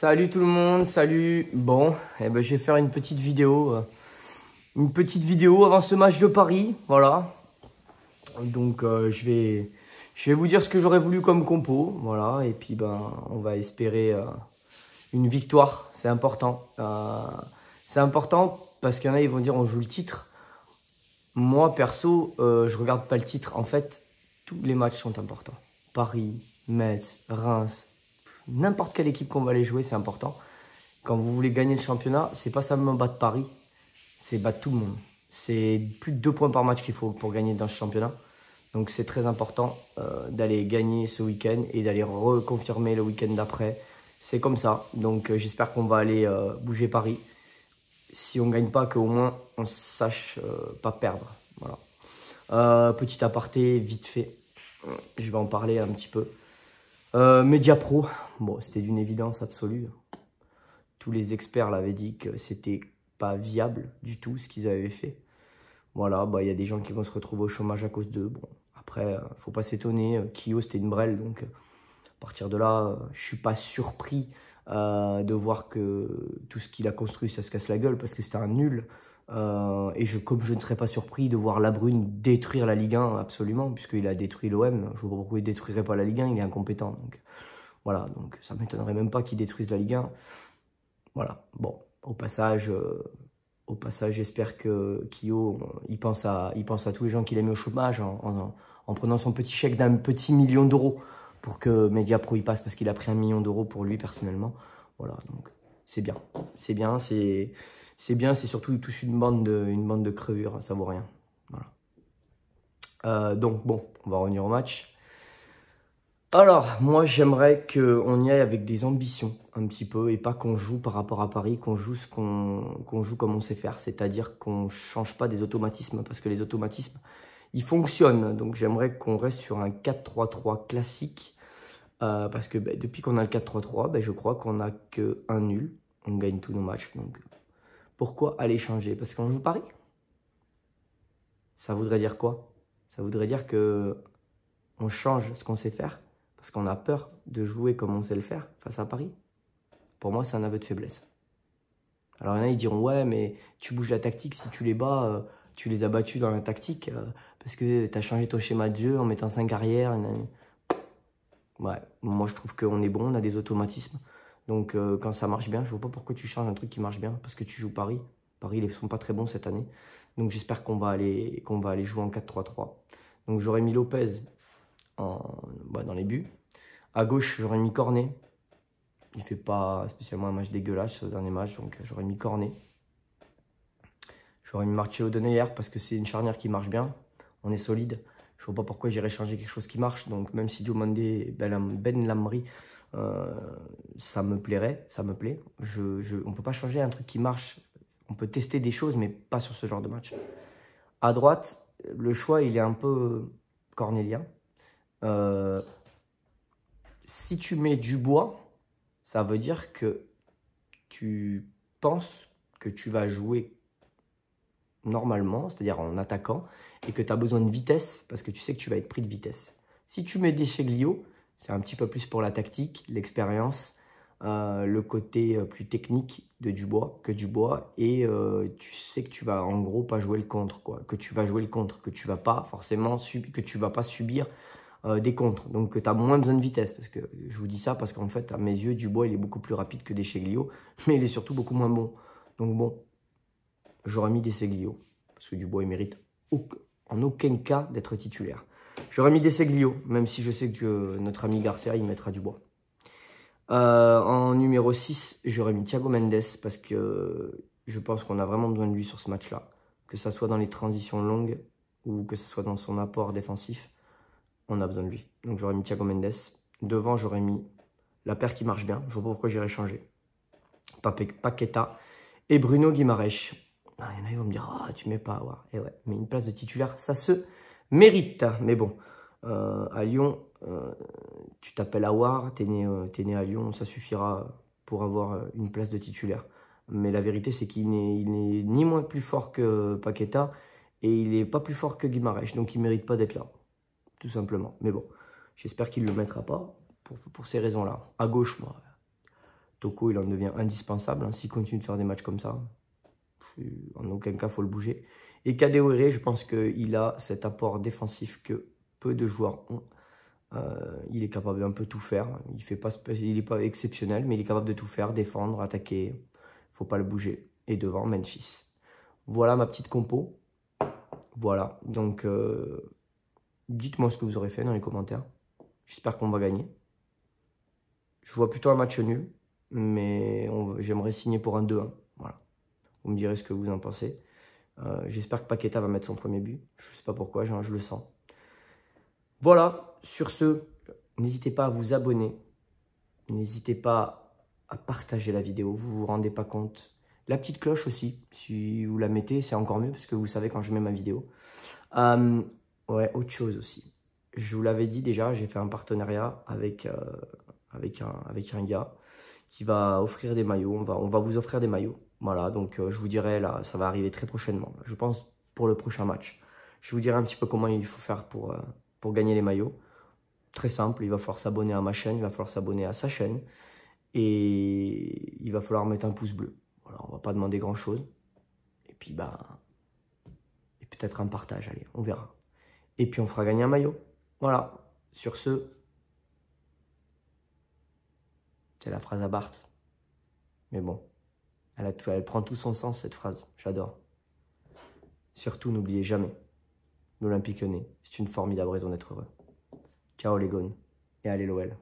Salut tout le monde, salut. Bon, eh ben, je vais faire une petite vidéo. euh, Une petite vidéo avant ce match de Paris, voilà. Donc euh, je vais vous dire ce que j'aurais voulu comme compo, voilà. Et puis ben on va espérer euh, une victoire, c'est important. C'est important parce qu'il y en a ils vont dire on joue le titre. Moi perso, je regarde pas le titre. En fait, tous les matchs sont importants. Paris, Metz, Reims, n'importe quelle équipe qu'on va aller jouer, c'est important. Quand vous voulez gagner le championnat, c'est pas seulement battre Paris, c'est battre tout le monde. C'est plus de deux points par match qu'il faut pour gagner dans ce championnat. Donc c'est très important euh, d'aller gagner ce week-end et d'aller reconfirmer le week-end d'après. C'est comme ça. Donc euh, j'espère qu'on va aller euh, bouger Paris. Si on gagne pas, qu'au moins on sache pas perdre. Voilà. Petit aparté, vite fait. Je vais en parler un petit peu. Euh, Media Pro, bon, c'était d'une évidence absolue. Tous les experts l'avaient dit que c'était pas viable du tout ce qu'ils avaient fait. Voilà, bah il y a des gens qui vont se retrouver au chômage à cause d'eux. Bon, après, euh, faut pas s'étonner. euh, Kyo, c'était une brelle, donc à partir de là, je suis pas surpris de voir que tout ce qu'il a construit, ça se casse la gueule parce que c'était un nul. Euh, et comme je ne serais pas surpris de voir La Brune détruire la Ligue 1, absolument, puisqu'il a détruit l'OM. Je vois pas pourquoi il détruirait pas la Ligue 1, il est incompétent. Donc voilà, donc ça m'étonnerait même pas qu'il détruise la Ligue 1. Voilà, bon, au passage, euh, au passage, j'espère que Kyo, il pense à, tous les gens qu'il a mis au chômage en prenant son petit chèque d'un petit million d'euros pour que Mediapro y passe parce qu'il a pris un million d'euros pour lui personnellement. Voilà, donc c'est bien, c'est bien, c'est, c'est bien, c'est surtout tous une bande de, une bande de crevures, ça vaut rien. Voilà. Euh, donc bon, on va revenir au match. Alors, moi j'aimerais qu'on y aille avec des ambitions un petit peu et pas qu'on joue par rapport à Paris, qu'on joue ce qu'on joue comme on sait faire, c'est-à-dire qu'on change pas des automatismes parce que les automatismes ils fonctionnent. Donc j'aimerais qu'on reste sur un 4-3-3 classique euh, parce que ben, depuis qu'on a le 4-3-3, ben, je crois qu'on n'a qu'un nul, on gagne tous nos matchs. Donc pourquoi aller changer? Parce qu'on joue Paris Ça voudrait dire quoi? Ça voudrait dire que on change ce qu'on sait faire parce qu'on a peur de jouer comme on sait le faire face à Paris. Pour moi, c'est un aveu de faiblesse. Alors, il y en a, ils diront Ouais, mais tu bouges la tactique. Si tu les bats, euh, tu les as battus dans la tactique euh, parce que tu as changé ton schéma de jeu en mettant 5 arrières. Ouais, moi, je trouve qu'on est bon, on a des automatismes. Donc, euh, quand ça marche bien, je vois pas pourquoi tu changes un truc qui marche bien parce que tu joues Paris. Paris, ils sont pas très bons cette année. Donc, j'espère qu'on va, aller, qu'on va jouer en 4-3-3. Donc, j'aurais mis Lopez bah, dans les buts. À gauche, j'aurais mis Cornet. Il fait pas spécialement un match dégueulasse ce dernier match, donc euh, j'aurais mis Cornet. J'aurais mis Marcelo Denayer parce que c'est une charnière qui marche bien. On est solide. Je vois pas pourquoi j'irais changer quelque chose qui marche. Donc même si Diomandé, Ben, ben euh, ça me plairait, ça me plaît. On peut pas changer un truc qui marche. On peut tester des choses, mais pas sur ce genre de match. À droite, le choix, il est un peu cornélien. Euh, si tu mets du bois, ça veut dire que tu penses que tu vas jouer normalement, c'est-à-dire en attaquant, et que tu as besoin de vitesse parce que tu sais que tu vas être pris de vitesse. Si tu mets des Cheglio, c'est un petit peu plus pour la tactique, l'expérience, euh, le côté euh, plus technique de Dubois que Dubois, et euh, tu sais que tu vas en gros pas jouer le contre, quoi, que tu vas jouer le contre, que tu vas pas forcément que tu vas pas subir des contres, donc que tu as moins besoin de vitesse, parce que je vous dis ça parce qu'en fait à mes yeux Dubois il est beaucoup plus rapide que des Cheglio, mais il est surtout beaucoup moins bon. Donc bon, j'aurais mis des Seglio, parce que Dubois il mérite en aucun cas d'être titulaire. J'aurais mis des Seglio, même si je sais que notre ami Garcia il mettra Dubois. Euh, en numéro 6, j'aurais mis Thiago Mendes parce que je pense qu'on a vraiment besoin de lui sur ce match-là. Que ça soit dans les transitions longues ou que ce soit dans son apport défensif, on a besoin de lui. Donc j'aurais mis Thiago Mendes. Devant, j'aurais mis la paire qui marche bien. Je vois pas pourquoi j'irais changer. Paqueta et Bruno Guimaraes. Ah, Il y en a, ils vont me dire, ah, tu mets pas. Ouais. Et ouais, mais une place de titulaire, ça se mérite. Mais bon, euh, à Lyon, euh, tu t'appelles Awar, t'es né, euh, né à Lyon, ça suffira pour avoir une place de titulaire. Mais la vérité, c'est qu'il n'est ni moins plus fort que Paqueta et il n'est pas plus fort que Guimaraes. Donc il ne mérite pas d'être là, tout simplement. Mais bon, j'espère qu'il ne le mettra pas pour, pour ces raisons-là. À gauche, moi, Toko, il en devient indispensable. Hein, S'il continue de faire des matchs comme ça, en aucun cas, faut le bouger. Et Kadewere, je pense qu'il a cet apport défensif que peu de joueurs ont. Euh, il est capable d'un peu tout faire. Il fait pas, il exceptionnel, mais il est capable de tout faire, défendre, attaquer. faut pas le bouger. Et devant, Memphis. Voilà ma petite compo. Voilà. Donc, euh, dites-moi ce que vous aurez fait dans les commentaires. J'espère qu'on va gagner. Je vois plutôt un match nul, mais j'aimerais signer pour un 2-1. Voilà. Vous me direz ce que vous en pensez. Euh, j'espère que Paqueta va mettre son premier but. Je ne sais pas pourquoi, je le sens. Voilà, sur ce, n'hésitez pas à vous abonner. N'hésitez pas à partager la vidéo, vous vous rendez pas compte. La petite cloche aussi, si vous la mettez, c'est encore mieux parce que vous savez quand je mets ma vidéo. Euh, ouais, autre chose aussi. Je vous l'avais dit déjà, j'ai fait un partenariat avec, euh, avec, un, avec un gars qui va offrir des maillots. On va, on va vous offrir des maillots. Voilà, donc euh, je vous dirai, là, ça va arriver très prochainement. Je pense pour le prochain match. Je vous dirai un petit peu comment il faut faire pour, pour gagner les maillots. Très simple, il va falloir s'abonner à ma chaîne, il va falloir s'abonner à sa chaîne et il va falloir mettre un pouce bleu. Voilà, on va pas demander grand chose. Et puis bah et peut-être un partage, allez, on verra. Et puis on fera gagner un maillot. Voilà. Sur ce, c'est la phrase à Bart. Mais bon, elle, prend tout son sens cette phrase. J'adore. Surtout, n'oubliez jamais l'Olympique Lyonnais. C'est une formidable raison d'être heureux. Ciao les gones et allez l'OL.